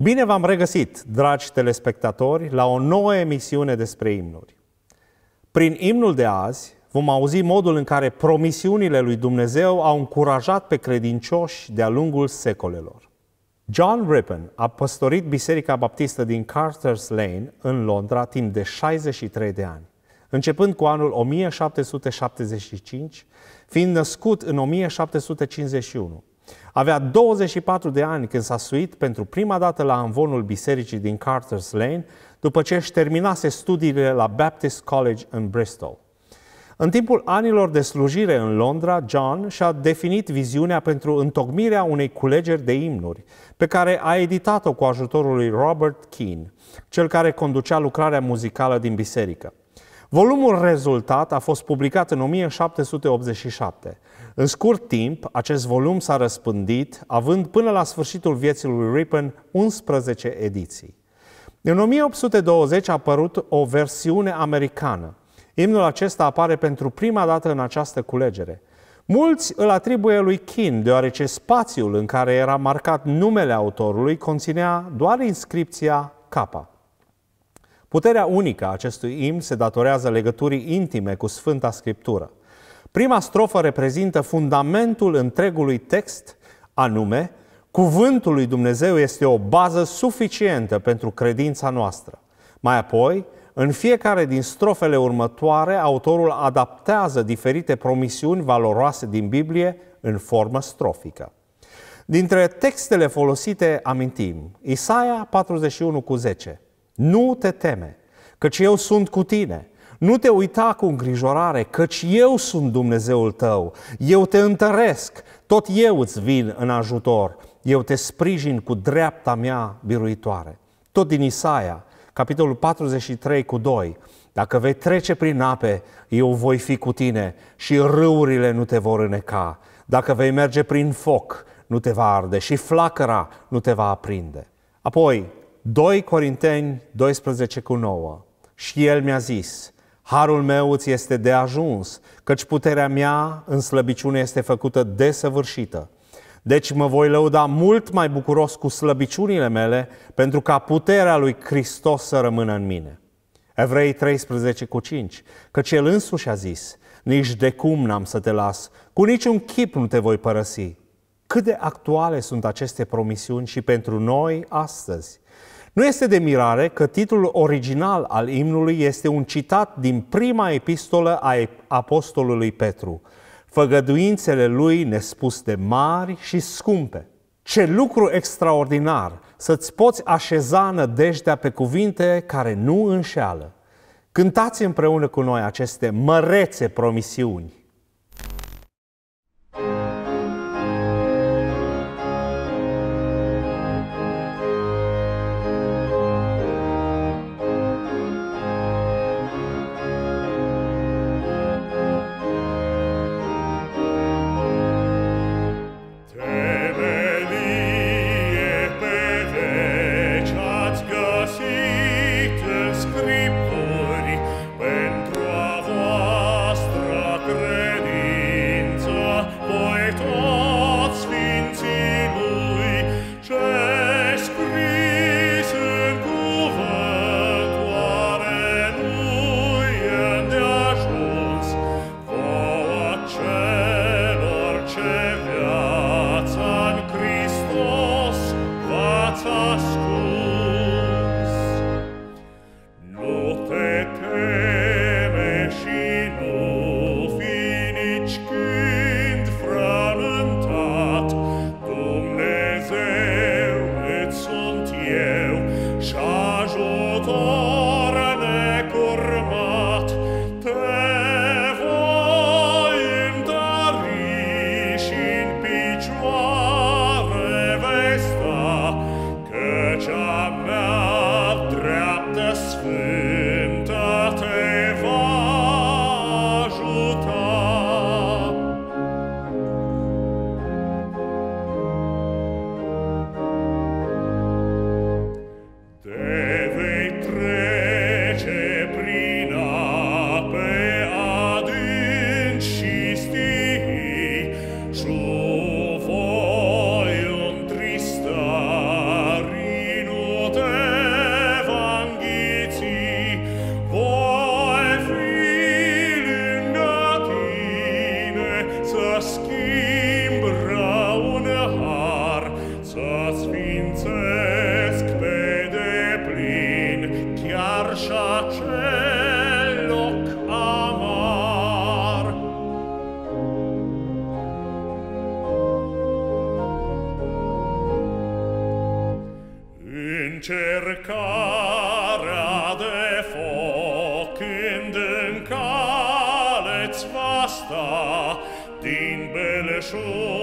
Bine v-am regăsit, dragi telespectatori, la o nouă emisiune despre imnuri. Prin imnul de azi vom auzi modul în care promisiunile lui Dumnezeu au încurajat pe credincioși de-a lungul secolelor. John Rippon a păstorit Biserica Baptistă din Carter's Lane, în Londra, timp de 63 de ani. Începând cu anul 1775, fiind născut în 1751. Avea 24 de ani când s-a suit pentru prima dată la învonul bisericii din Carter's Lane, după ce își terminase studiile la Baptist College în Bristol. În timpul anilor de slujire în Londra, John și-a definit viziunea pentru întocmirea unei culegeri de imnuri, pe care a editat-o cu ajutorul lui Robert Keane, cel care conducea lucrarea muzicală din biserică. Volumul rezultat a fost publicat în 1787. În scurt timp, acest volum s-a răspândit, având până la sfârșitul vieții lui Ripon 11 ediții. În 1820 a apărut o versiune americană. Imnul acesta apare pentru prima dată în această culegere. Mulți îl atribuie lui Kin, deoarece spațiul în care era marcat numele autorului conținea doar inscripția Kappa. Puterea unică a acestui imn se datorează legăturii intime cu Sfânta Scriptură. Prima strofă reprezintă fundamentul întregului text, anume, cuvântul lui Dumnezeu este o bază suficientă pentru credința noastră. Mai apoi, în fiecare din strofele următoare, autorul adaptează diferite promisiuni valoroase din Biblie în formă strofică. Dintre textele folosite amintim Isaia 41 cu 10. Nu te teme, căci eu sunt cu tine. Nu te uita cu îngrijorare, căci eu sunt Dumnezeul tău. Eu te întăresc, tot eu îți vin în ajutor. Eu te sprijin cu dreapta mea biruitoare. Tot din Isaia, capitolul 43 cu 2. Dacă vei trece prin ape, eu voi fi cu tine și râurile nu te vor îneca. Dacă vei merge prin foc, nu te va arde și flacăra nu te va aprinde. Apoi, 2 Corinteni 12 cu 9. Și el mi-a zis, Harul meu îți este de ajuns, căci puterea mea în slăbiciune este făcută desăvârșită. Deci mă voi lăuda mult mai bucuros cu slăbiciunile mele, pentru ca puterea lui Hristos să rămână în mine. Evrei 13 cu 5, căci el însuși a zis, nici de cum n-am să te las, cu niciun chip nu te voi părăsi. Cât de actuale sunt aceste promisiuni și pentru noi astăzi. Nu este de mirare că titlul original al imnului este un citat din prima epistolă a apostolului Petru. Făgăduințele lui nespus de mari și scumpe. Ce lucru extraordinar să-ți poți așeza nădejdea pe cuvinte care nu înșeală. Cântați împreună cu noi aceste mărețe promisiuni. Încercarea de foc în cale-ți din belșug